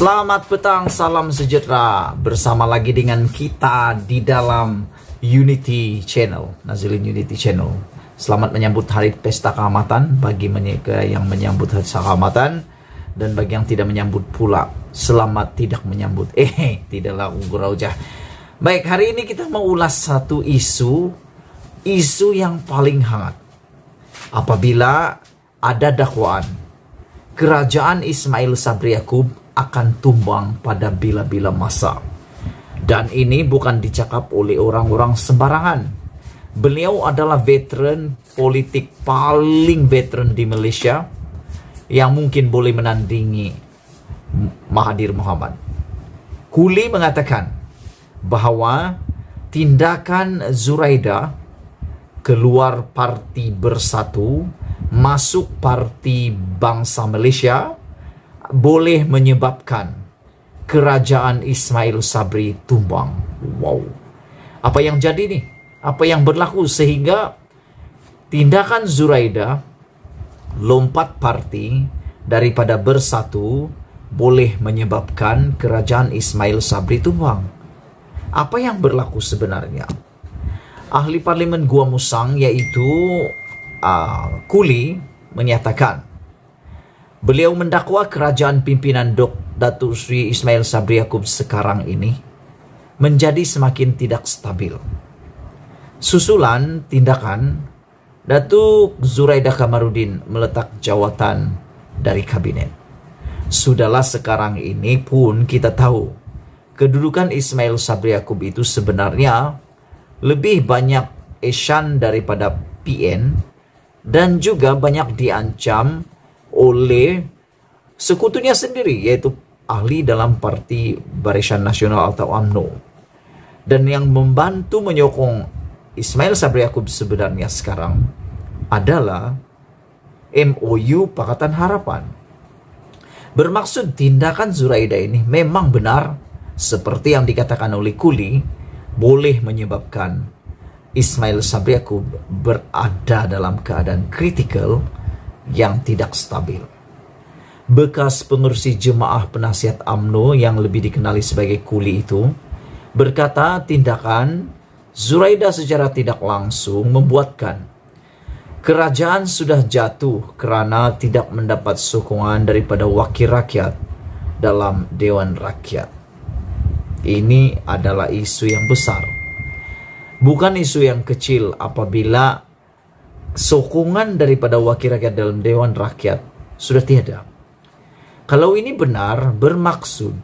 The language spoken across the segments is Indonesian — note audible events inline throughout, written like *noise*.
Selamat petang, salam sejahtera. Bersama lagi dengan kita di dalam Unity Channel, Nazilin Unity Channel. Selamat menyambut Hari Pesta Kehormatan bagi mereka yang menyambut Hari Kehormatan dan bagi yang tidak menyambut pula selamat tidak menyambut. *laughs* Eh, tidaklah ujah. Baik, hari ini kita mau ulas satu isu, isu yang paling hangat. Apabila ada dakwaan kerajaan Ismail Sabri Yakub akan tumbang pada bila-bila masa. Dan ini bukan dicakap oleh orang-orang sembarangan. Beliau adalah veteran politik paling veteran di Malaysia yang mungkin boleh menandingi Mahathir Muhammad. Kuli mengatakan bahawa tindakan Zuraida keluar parti bersatu masuk parti bangsa Malaysia boleh menyebabkan kerajaan Ismail Sabri tumbang. Wow. Apa yang jadi nih? Apa yang berlaku sehingga tindakan Zuraida lompat parti daripada bersatu boleh menyebabkan kerajaan Ismail Sabri tumbang. Apa yang berlaku sebenarnya? Ahli Parlimen Gua Musang yaitu uh, Kuli menyatakan Beliau mendakwa kerajaan pimpinan Dok Datuk Sri Ismail Sabri Yaakob sekarang ini menjadi semakin tidak stabil. Susulan tindakan Datuk Zuraida Kamarudin meletak jawatan dari kabinet. Sudahlah sekarang ini pun kita tahu kedudukan Ismail Sabri Yaakob itu sebenarnya lebih banyak esan daripada PN dan juga banyak diancam oleh sekutunya sendiri yaitu ahli dalam Parti Barisan Nasional atau AMNO dan yang membantu menyokong Ismail Sabri Yaakob sebenarnya sekarang adalah MOU Pakatan Harapan. Bermaksud tindakan Zuraida ini memang benar seperti yang dikatakan oleh Kuli boleh menyebabkan Ismail Sabri Yaakob berada dalam keadaan kritikal yang tidak stabil. Bekas pengurusi jemaah penasihat AMNO yang lebih dikenali sebagai kuli itu berkata tindakan Zuraida secara tidak langsung membuatkan kerajaan sudah jatuh kerana tidak mendapat sokongan daripada wakil rakyat dalam Dewan Rakyat. Ini adalah isu yang besar. Bukan isu yang kecil apabila sokongan daripada wakil rakyat dalam Dewan Rakyat sudah tiada. Kalau ini benar, bermaksud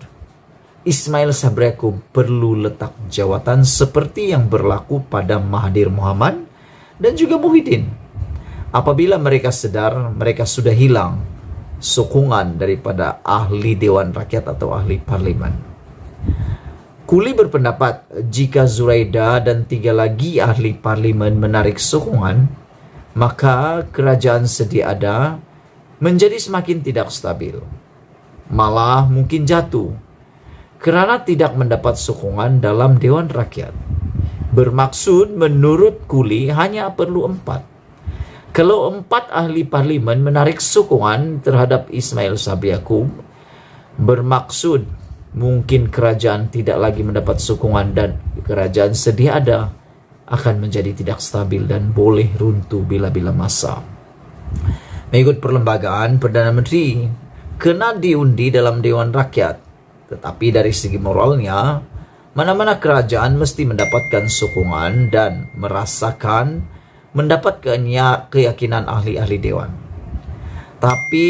Ismail Sabreku perlu letak jawatan seperti yang berlaku pada Mahathir Muhammad dan juga Muhyiddin. Apabila mereka sedar, mereka sudah hilang sokongan daripada ahli Dewan Rakyat atau ahli Parlimen. Kuli berpendapat jika Zuraida dan tiga lagi ahli parlimen menarik sokongan, maka kerajaan sedia ada menjadi semakin tidak stabil. Malah mungkin jatuh kerana tidak mendapat sokongan dalam Dewan Rakyat. Bermaksud menurut Kuli hanya perlu empat. Kalau empat ahli parlimen menarik sokongan terhadap Ismail Sabri Yaakob, bermaksud mungkin kerajaan tidak lagi mendapat sokongan dan kerajaan sedia ada akan menjadi tidak stabil dan boleh runtuh bila-bila masa. Mengikut perlembagaan, Perdana Menteri kena diundi dalam Dewan Rakyat. Tetapi dari segi moralnya, mana-mana kerajaan mesti mendapatkan sokongan dan merasakan mendapat keyakinan ahli-ahli Dewan. Tapi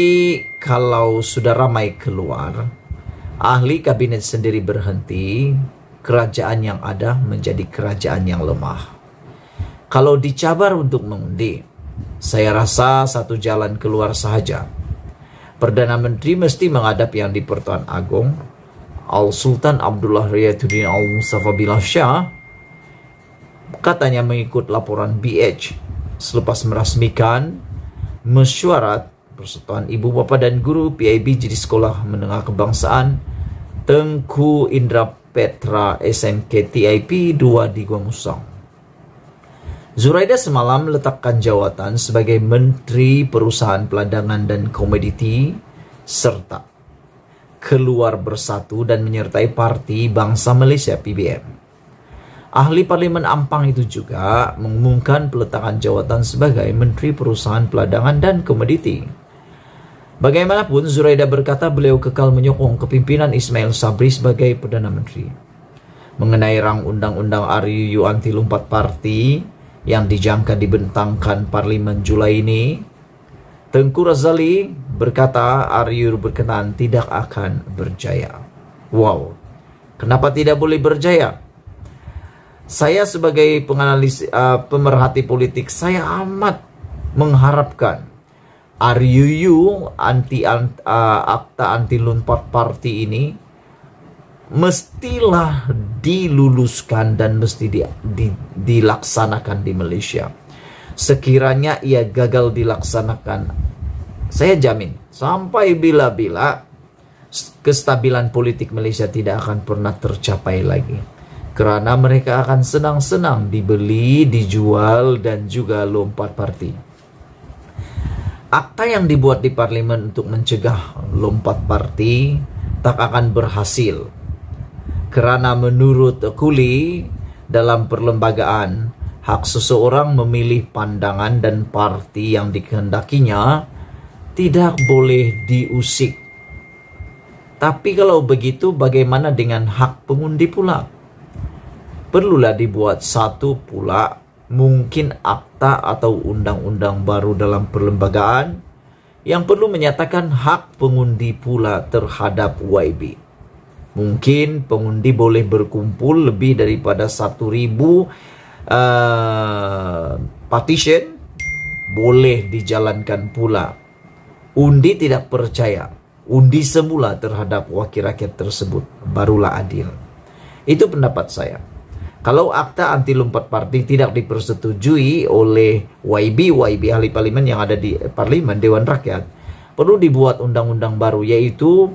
kalau sudah ramai keluar, ahli kabinet sendiri berhenti, kerajaan yang ada menjadi kerajaan yang lemah. Kalau dicabar untuk mengundi, saya rasa satu jalan keluar sahaja. Perdana Menteri mesti menghadap yang di Pertuan Agong, Al Sultan Abdullah Riyaduddin Al Mustafa Billah Shah, katanya mengikut laporan BH selepas merasmikan mesyuarat Persatuan Ibu Bapa dan Guru PIB jadi Sekolah Menengah Kebangsaan Tengku Indra Petra SMK TIP 2 di Gua Musang. Zuraida semalam meletakkan jawatan sebagai Menteri Perusahaan Peladangan dan Komoditi serta keluar bersatu dan menyertai Parti Bangsa Malaysia PBM. Ahli Parlimen Ampang itu juga mengumumkan peletakan jawatan sebagai Menteri Perusahaan Peladangan dan Komoditi. Bagaimanapun, Zuraida berkata beliau kekal menyokong kepimpinan Ismail Sabri sebagai Perdana Menteri. Mengenai rang undang-undang RUU anti lompat parti yang dijangka dibentangkan Parlimen Julai ini, Tengku Razali berkata RUU berkenan tidak akan berjaya. Wow, kenapa tidak boleh berjaya? Saya sebagai penganalis uh, pemerhati politik, saya amat mengharapkan RUU anti uh, akta anti lompat parti ini mestilah diluluskan dan mesti di, di, dilaksanakan di Malaysia. Sekiranya ia gagal dilaksanakan, saya jamin sampai bila-bila kestabilan politik Malaysia tidak akan pernah tercapai lagi. Kerana mereka akan senang-senang dibeli, dijual, dan juga lompat parti. Akta yang dibuat di parlimen untuk mencegah lompat parti tak akan berhasil. Kerana menurut Kuli dalam perlembagaan, hak seseorang memilih pandangan dan parti yang dikehendakinya tidak boleh diusik. Tapi kalau begitu bagaimana dengan hak pengundi pula? Perlulah dibuat satu pula mungkin akta atau undang-undang baru dalam perlembagaan yang perlu menyatakan hak pengundi pula terhadap YB. Mungkin pengundi boleh berkumpul lebih daripada satu ribu uh, partition boleh dijalankan pula. Undi tidak percaya. Undi semula terhadap wakil rakyat tersebut barulah adil. Itu pendapat saya. Kalau akta anti lompat parti tidak dipersetujui oleh YB YB ahli parlimen yang ada di parlimen Dewan Rakyat, perlu dibuat undang-undang baru yaitu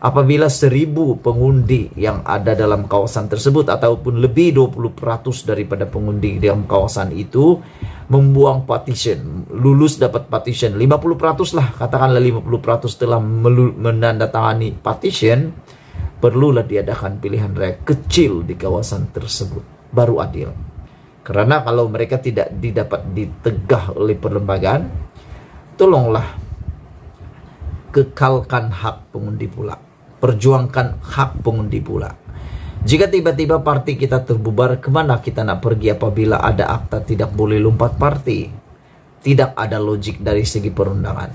apabila seribu pengundi yang ada dalam kawasan tersebut ataupun lebih 20% daripada pengundi dalam kawasan itu membuang partition lulus dapat partition. 50% lah katakanlah 50% telah menandatangani partition perlulah diadakan pilihan raya kecil di kawasan tersebut baru adil. Karena kalau mereka tidak didapat ditegah oleh perlembagaan, tolonglah kekalkan hak pengundi pula. Perjuangkan hak pengundi pula. Jika tiba-tiba parti kita terbubar, ke mana kita nak pergi apabila ada akta tidak boleh lompat parti? Tidak ada logik dari segi perundangan.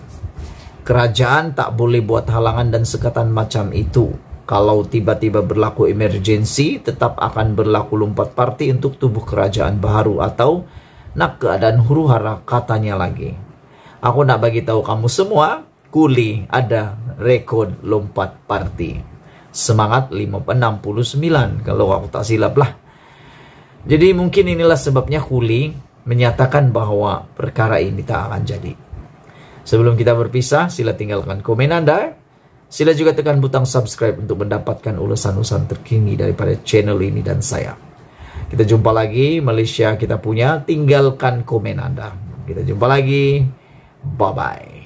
Kerajaan tak boleh buat halangan dan sekatan macam itu kalau tiba-tiba berlaku emergensi, tetap akan berlaku lompat parti untuk tubuh kerajaan baru atau nak keadaan huru hara katanya lagi. Aku nak bagi tahu kamu semua, kuli ada rekod lompat parti. Semangat 569 kalau aku tak silap lah. Jadi mungkin inilah sebabnya kuli menyatakan bahwa perkara ini tak akan jadi. Sebelum kita berpisah, sila tinggalkan komen Anda Sila juga tekan butang subscribe untuk mendapatkan ulasan-ulasan terkini daripada channel ini dan saya. Kita jumpa lagi, Malaysia kita punya. Tinggalkan komen Anda. Kita jumpa lagi. Bye-bye.